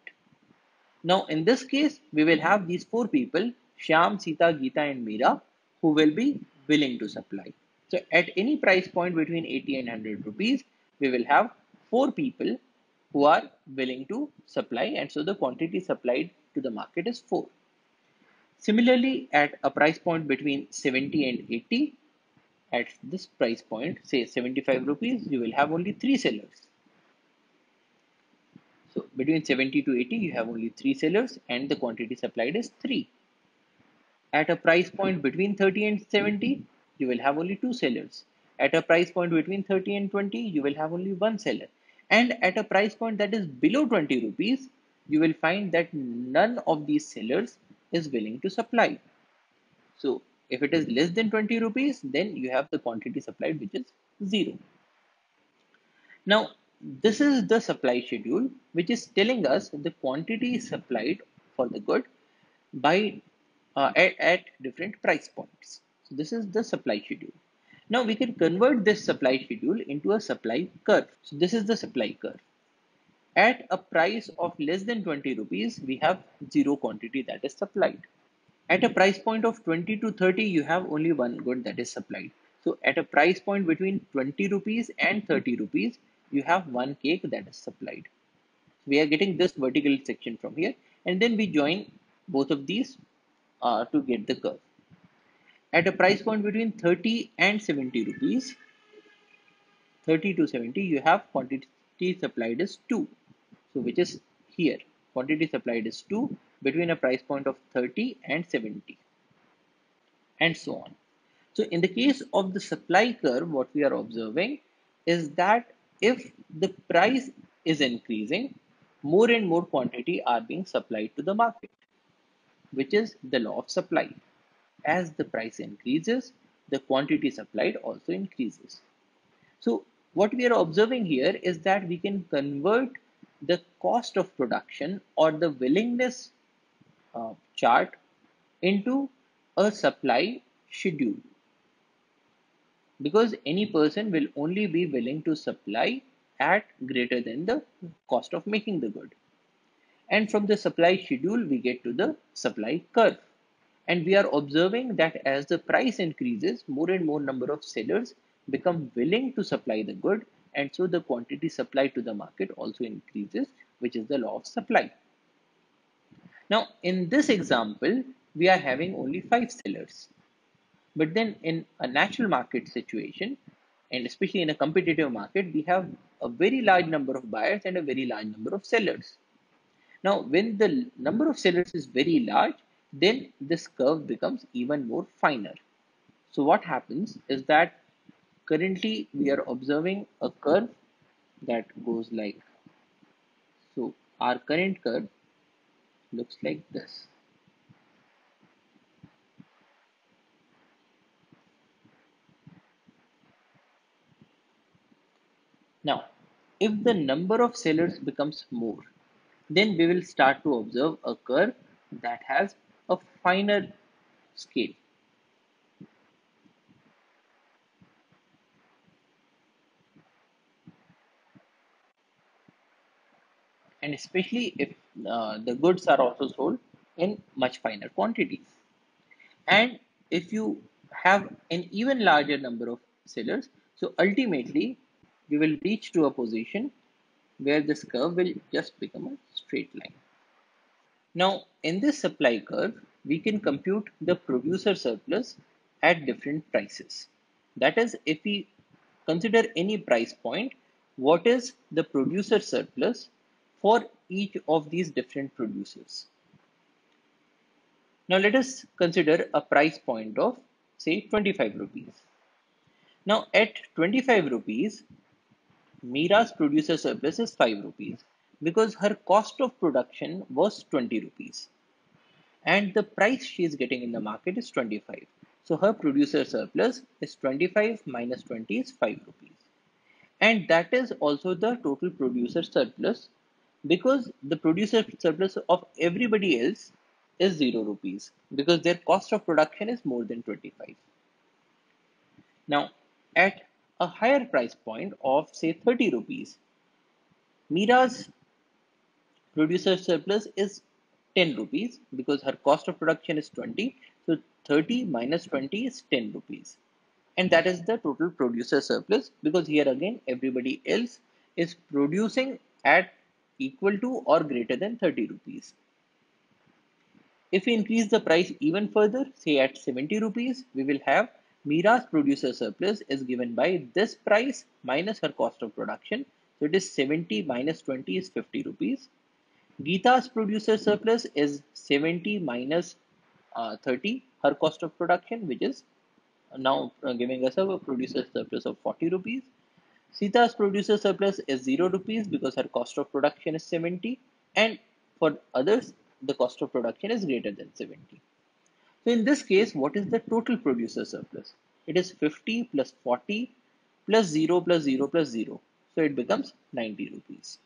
Now in this case, we will have these four people, Shyam, Sita, Geeta and Meera, who will be willing to supply. So at any price point between 80 and 100 rupees, we will have four people who are willing to supply and so the quantity supplied to the market is 4. Similarly, at a price point between 70 and 80, at this price point, say 75 rupees, you will have only 3 sellers. So between 70 to 80, you have only 3 sellers and the quantity supplied is 3. At a price point between 30 and 70, you will have only two sellers. At a price point between 30 and 20, you will have only one seller. And at a price point that is below 20 rupees, you will find that none of these sellers is willing to supply. So if it is less than 20 rupees, then you have the quantity supplied, which is zero. Now, this is the supply schedule, which is telling us the quantity supplied for the good by uh, at, at different price points. So this is the supply schedule. Now we can convert this supply schedule into a supply curve. So this is the supply curve. At a price of less than 20 rupees, we have zero quantity that is supplied. At a price point of 20 to 30, you have only one good that is supplied. So at a price point between 20 rupees and 30 rupees, you have one cake that is supplied. We are getting this vertical section from here and then we join both of these uh, to get the curve at a price point between 30 and 70 rupees. 30 to 70 you have quantity supplied is 2 so which is here quantity supplied is 2 between a price point of 30 and 70 and so on. So in the case of the supply curve what we are observing is that if the price is increasing more and more quantity are being supplied to the market which is the law of supply as the price increases, the quantity supplied also increases. So what we are observing here is that we can convert the cost of production or the willingness uh, chart into a supply schedule because any person will only be willing to supply at greater than the cost of making the good. And from the supply schedule, we get to the supply curve. And we are observing that as the price increases, more and more number of sellers become willing to supply the good. And so the quantity supplied to the market also increases, which is the law of supply. Now, in this example, we are having only five sellers. But then in a natural market situation, and especially in a competitive market, we have a very large number of buyers and a very large number of sellers. Now, when the number of sellers is very large, then this curve becomes even more finer. So what happens is that currently we are observing a curve that goes like so our current curve looks like this Now, if the number of sellers becomes more, then we will start to observe a curve that has a finer scale. And especially if uh, the goods are also sold in much finer quantities. And if you have an even larger number of sellers, so ultimately we will reach to a position where this curve will just become a straight line. Now, in this supply curve, we can compute the producer surplus at different prices. That is, if we consider any price point, what is the producer surplus for each of these different producers? Now, let us consider a price point of say 25 rupees. Now, at 25 rupees, Meera's producer surplus is 5 rupees because her cost of production was 20 rupees and the price she is getting in the market is 25. So her producer surplus is 25 minus 20 is 5 rupees. And that is also the total producer surplus because the producer surplus of everybody else is 0 rupees because their cost of production is more than 25. Now at a higher price point of say 30 rupees. Meera's producer surplus is 10 rupees because her cost of production is 20. So 30 minus 20 is 10 rupees. And that is the total producer surplus because here again everybody else is producing at equal to or greater than 30 rupees. If we increase the price even further, say at 70 rupees, we will have Meera's producer surplus is given by this price minus her cost of production. So it is 70 minus 20 is 50 rupees. Geeta's producer surplus is 70 minus, uh, 30, her cost of production, which is now uh, giving us a producer surplus of 40 rupees. Sita's producer surplus is 0 rupees because her cost of production is 70 and for others the cost of production is greater than 70. So in this case, what is the total producer surplus? It is 50 plus 40 plus 0 plus 0 plus 0. So it becomes 90 rupees.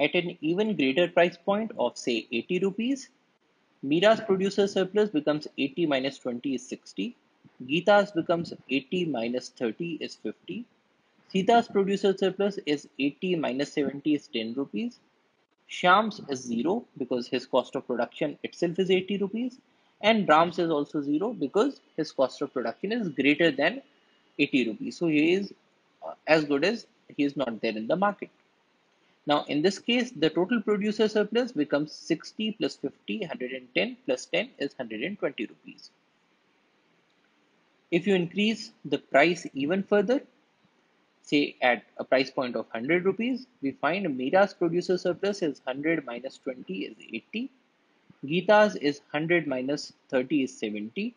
At an even greater price point of say 80 rupees, Meera's producer surplus becomes 80 minus 20 is 60. Geeta's becomes 80 minus 30 is 50. Sita's producer surplus is 80 minus 70 is 10 rupees. Shyam's is 0 because his cost of production itself is 80 rupees and Ram's is also 0 because his cost of production is greater than 80 rupees. So he is uh, as good as he is not there in the market. Now in this case the total producer surplus becomes 60 plus 50 110 plus 10 is 120 rupees. If you increase the price even further say at a price point of 100 rupees, we find Meera's producer surplus is 100 minus 20 is 80. Geeta's is 100 minus 30 is 70.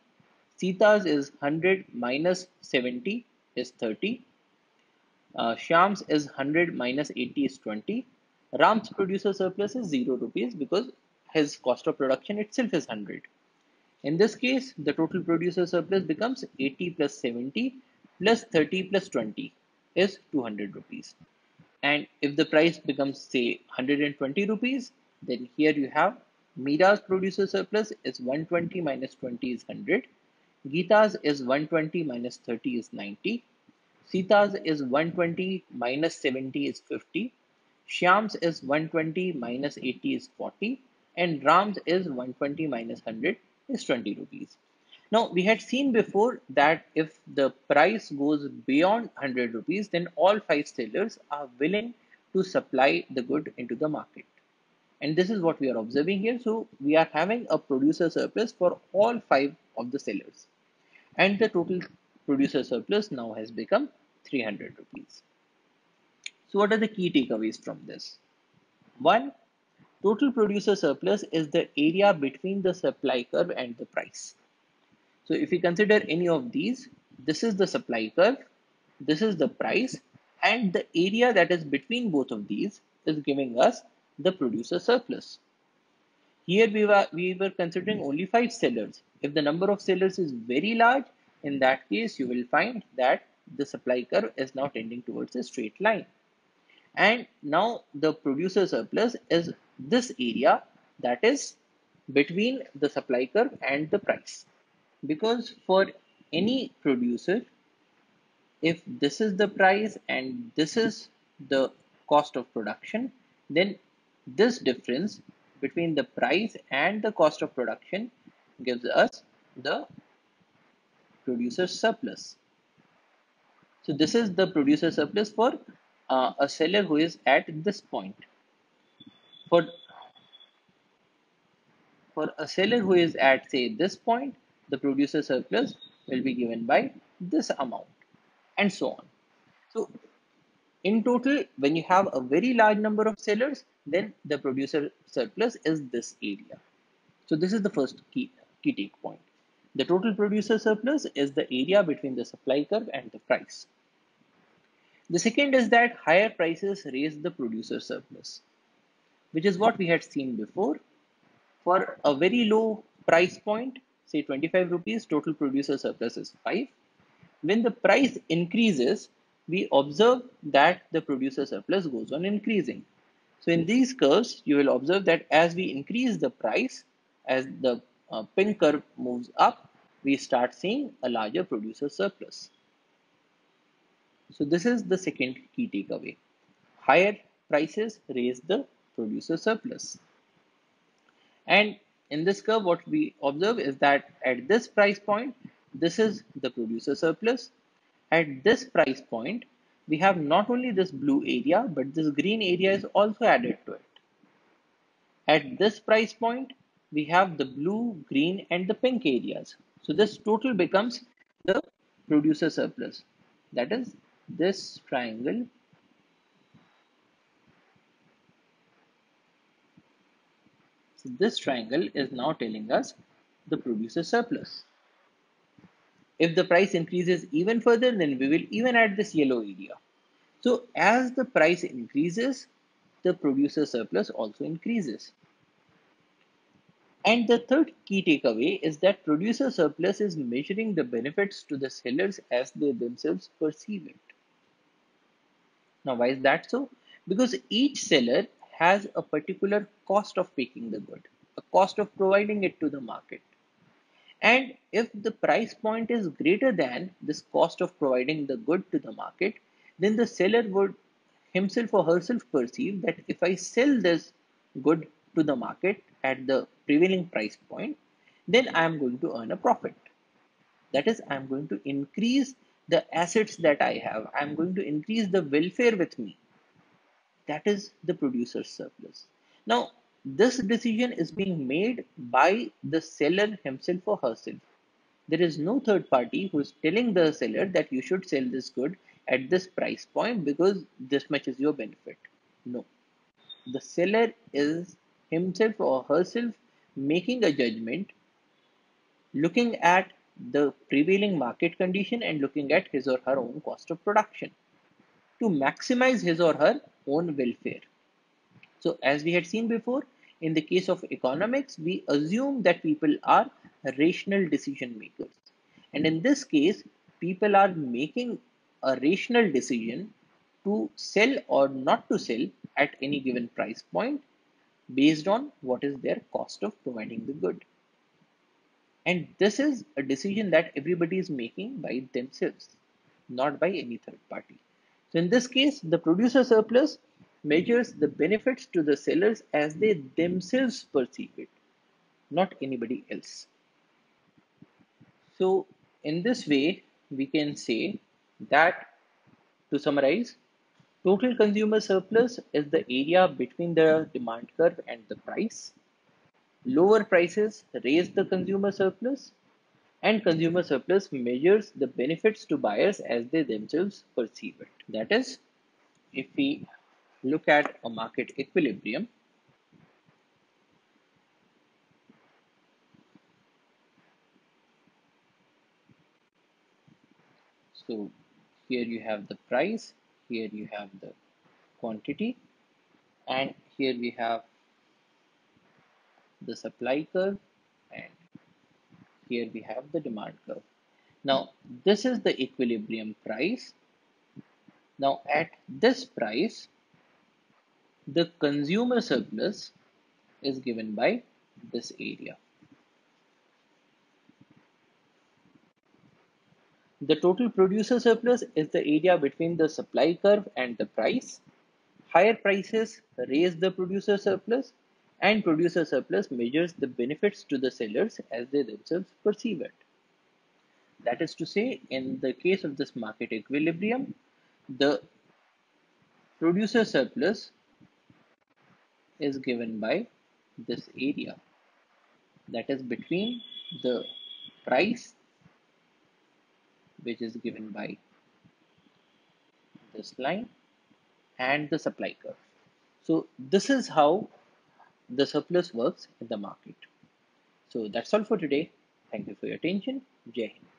Sita's is 100 minus 70 is 30. Uh, Shyam's is 100 minus 80 is 20. Ram's producer surplus is 0 rupees because his cost of production itself is 100. In this case, the total producer surplus becomes 80 plus 70 plus 30 plus 20 is 200 rupees. And if the price becomes say 120 rupees, then here you have Meera's producer surplus is 120 minus 20 is 100. Geeta's is 120 minus 30 is 90. Sita's is 120 minus 70 is 50. Shyam's is 120 minus 80 is 40. And Ram's is 120 minus 100 is 20 rupees. Now we had seen before that if the price goes beyond 100 rupees, then all five sellers are willing to supply the good into the market. And this is what we are observing here. So we are having a producer surplus for all five of the sellers. And the total producer surplus now has become 300 rupees. So what are the key takeaways from this? One, total producer surplus is the area between the supply curve and the price. So if we consider any of these, this is the supply curve, this is the price, and the area that is between both of these is giving us the producer surplus. Here we were, we were considering only five sellers. If the number of sellers is very large, in that case, you will find that the supply curve is now tending towards a straight line. And now the producer surplus is this area that is between the supply curve and the price because for any producer if this is the price and this is the cost of production then this difference between the price and the cost of production gives us the producer surplus so this is the producer surplus for uh, a seller who is at this point for for a seller who is at say this point the producer surplus will be given by this amount and so on. So in total, when you have a very large number of sellers, then the producer surplus is this area. So this is the first key, key take point. The total producer surplus is the area between the supply curve and the price. The second is that higher prices raise the producer surplus, which is what we had seen before. For a very low price point, say 25 rupees, total producer surplus is 5. When the price increases, we observe that the producer surplus goes on increasing. So in these curves, you will observe that as we increase the price, as the uh, pink curve moves up, we start seeing a larger producer surplus. So this is the second key takeaway. Higher prices raise the producer surplus. And in this curve, what we observe is that at this price point, this is the producer surplus. At this price point, we have not only this blue area, but this green area is also added to it. At this price point, we have the blue, green, and the pink areas. So this total becomes the producer surplus. That is this triangle So this triangle is now telling us the producer surplus. If the price increases even further, then we will even add this yellow area. So as the price increases, the producer surplus also increases. And the third key takeaway is that producer surplus is measuring the benefits to the sellers as they themselves perceive it. Now, why is that so? Because each seller has a particular cost of making the good, a cost of providing it to the market. And if the price point is greater than this cost of providing the good to the market, then the seller would himself or herself perceive that if I sell this good to the market at the prevailing price point, then I am going to earn a profit. That is, I am going to increase the assets that I have. I am going to increase the welfare with me. That is the producer's surplus. Now, this decision is being made by the seller himself or herself. There is no third party who is telling the seller that you should sell this good at this price point because this much is your benefit. No. The seller is himself or herself making a judgment, looking at the prevailing market condition and looking at his or her own cost of production to maximize his or her own welfare. So as we had seen before, in the case of economics, we assume that people are rational decision makers. And in this case, people are making a rational decision to sell or not to sell at any given price point based on what is their cost of providing the good. And this is a decision that everybody is making by themselves, not by any third party. So in this case, the producer surplus measures the benefits to the sellers as they themselves perceive it, not anybody else. So in this way, we can say that to summarize, total consumer surplus is the area between the demand curve and the price Lower prices raise the consumer surplus, and consumer surplus measures the benefits to buyers as they themselves perceive it. That is, if we look at a market equilibrium, so here you have the price, here you have the quantity, and here we have the supply curve and here we have the demand curve. Now this is the equilibrium price. Now at this price, the consumer surplus is given by this area. The total producer surplus is the area between the supply curve and the price. Higher prices raise the producer surplus and producer surplus measures the benefits to the sellers as they themselves perceive it. That is to say, in the case of this market equilibrium, the producer surplus is given by this area that is between the price which is given by this line and the supply curve. So this is how the surplus works in the market. So that's all for today. Thank you for your attention. Jai Hind.